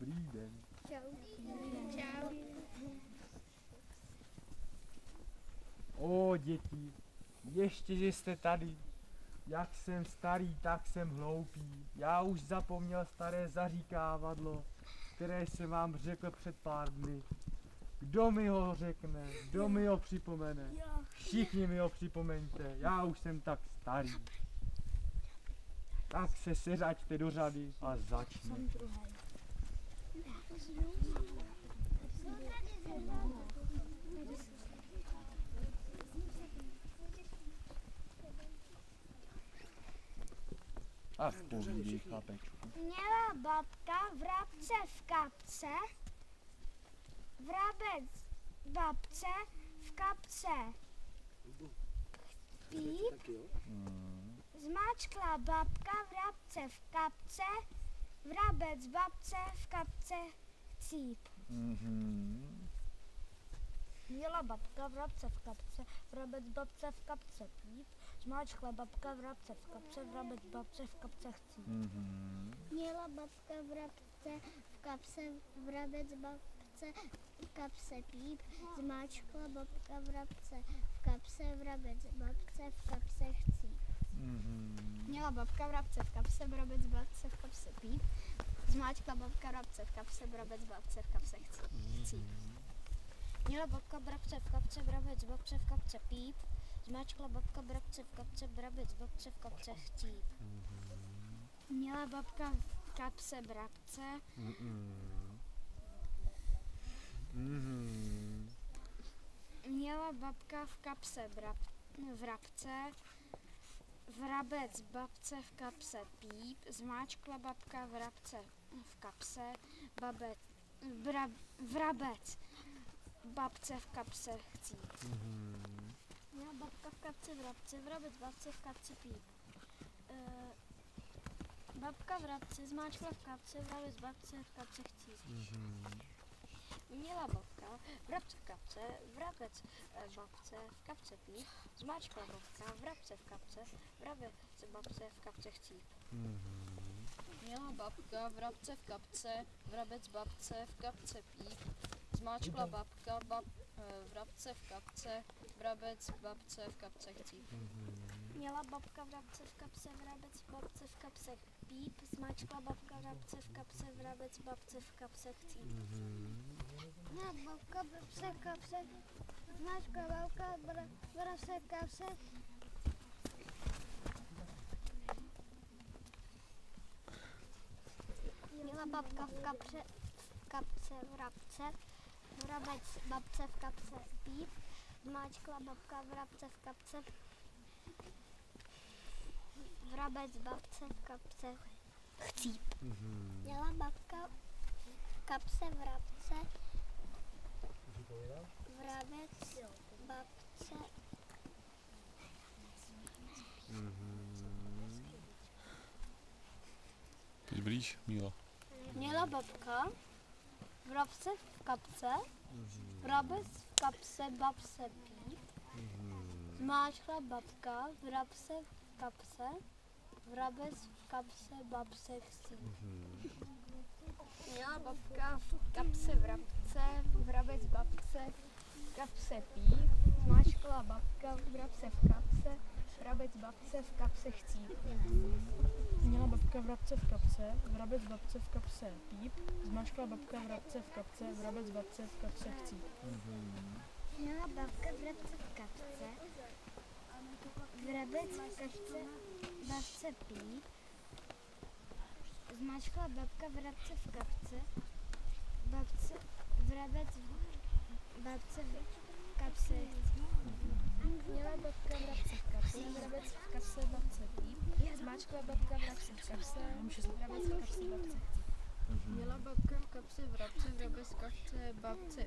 Dobrý den. Čau. Čau. O, děti, ještě, že jste tady. Jak jsem starý, tak jsem hloupý. Já už zapomněl staré zaříkávadlo, které jsem vám řekl před pár dny. Kdo mi ho řekne? Kdo mi ho připomene? Všichni mi ho připomeňte, já už jsem tak starý. Tak se seřaďte do řady a začněme. Ach, povídej, chlapečku. Měla babka vrabce v kapce, vrabec babce v kapce. Píp, Hmm. zmáčkla babka vrabce v kapce, vrabec babce v kapce cíp. Mhm. Měla babka vrabce v kapce, vrabec babce v kapce píp, zmáčkla babka vrabce v kapce, vrabec babce v kapce chcíp. Mhm. Měla babka vrabce v kapse, vrabec babce v kapse píp, zmáčkla babka vrabce v kapse, vrabec babce v kapse chcíp. Mhm. Měla babka vrabce v kapse, vrabec babce v kapse píp, zmáčkla babka vrabce v kapse, vrabec babce v kapse chcíp. Měla babka brabce v kapce, brabec babce v kapce píp, zmáčkla babka brabce v kapce, brabec babce v kapce chcíp. Měla babka v kapse brabce, Mhm. Mhm. měla babka v kapse brab, vrabce, vrabec babce v kapse píp, zmáčkla babka vrabce v kapse, babec, bra, vrabec babce v kapse chcíp. Mhm. Měla babka v kapce vrabce, vrabec babce v kapce píp. E, babka vrabce zmáčkla v kapce, vrabec babce v kapse chcíp. Mhm. Měla babka vrabce v kapce, vrabec eh, babce v kapce píp, zmáčkla babka vrabce v kapce, vrabec babce v kapce chcíp. Mhm. Měla babka vrabce v kapce, vrabec babce v kapce píp, zmáčkla babka bab, vrabce v kapce, vrabec babce v kapce chcíp. Měla babka vrabce v kapse, vrabec babce v kapse píp, zmáčkla babka vrabce v kapse, vrabec babce v kapse chcíp. Měla babka vrabce v kapse, zmáčkla babka vrabce v kapse, Měla babka v kapse, v kapse vrabce, vrabec babce v kapse píp, zmáčkla babka vrabce v kapse, vrabec babce v kapse chcíp. Mhm. Měla babka v kapse vrabce, vrabec babce, Teď blíž, Mílo. Měla babka vrabce v kapse, vrabec v kapse babce píp, zmáčkla babka vrabce v kapse, vrabec v kapse babce chcíp. Měla babka v kapse vrabce, vrabec babce v kapse píp, zmáčkla babka vrabce v kapse, vrabec babce v kapse chcíp. Měla babka vrabce v kapse, vrabec babce v kapse píp, zmačkla babka vrabce v kapse, vrabec babce v kapse chcíp. Měla babka vrabce v kapse, vrabec v kapse, babce píp, zmačkla babka vrabce v kapse, babce, vrabec v- babce v kapse. Měla babka vrabce v kapse, vrabec v kapse babce píp, zmačkla babka vrabce v kapse, vrabec v kapse babce Měla babka v kapse vrabce, vrabec v kapse babce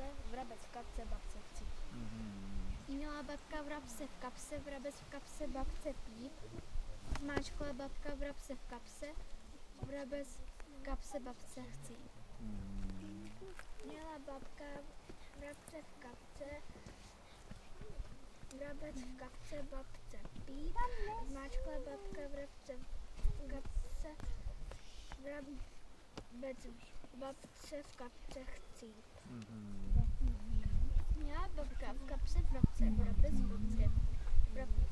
kapse píp, zmáčkla vrabec v kapce, babce chci. Měla babka vrabce v kapse, vrabec v kapse, babce píp. Zmáčkla babka vrabce v kapse, vrabec v kapse, babce chci. Měla babka vrabce v kapce, vrabec v kapse, babce píp. Zmáčkla babka vrabce v kapse, vrabec Mhm. babce w kapce chci. Ja babka w kapce w babce, w babce, w babce.